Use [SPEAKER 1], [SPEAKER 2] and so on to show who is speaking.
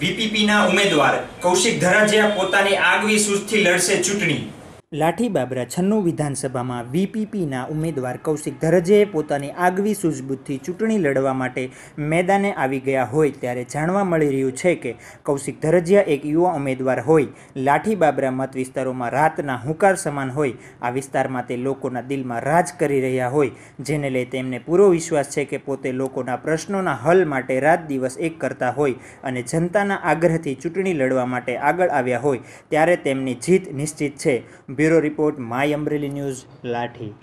[SPEAKER 1] વીપીપીના ઉમેદવાર કૌશિક ધરાજીયા પોતાની આગવી સૂઝથી લડશે ચૂંટણી.
[SPEAKER 2] લાઠી બાબરા છન્નું વિધાનસભામાં વીપીપીના ઉમેદવાર કૌશિક ધરજેએ પોતાની આગવી સૂઝબૂથથી ચૂંટણી લડવા માટે મેદાને આવી ગયા હોય ત્યારે જાણવા મળી રહ્યું છે કે કૌશિક ધરજિયા એક યુવા ઉમેદવાર હોય લાઠી બાબરા મત વિસ્તારોમાં રાતના હુંકાર સમાન હોય, આ વિસ્તારમાં તે લોકોના દિલમાં રાજ કરી રહ્યા હોય, જેને લઈ તેમને પૂરો વિશ્વાસ છે કે પોતે લોકોના પ્રશ્નોના હલ માટે રાત દિવસ એક કરતા હોય અને જનતાના આગ્રહથી ચૂંટણી લડવા માટે આગળ આવ્યા હોય, ત્યારે તેમની જીત નિશ્ચિત છે. Bureau report my Amreli news Lathi.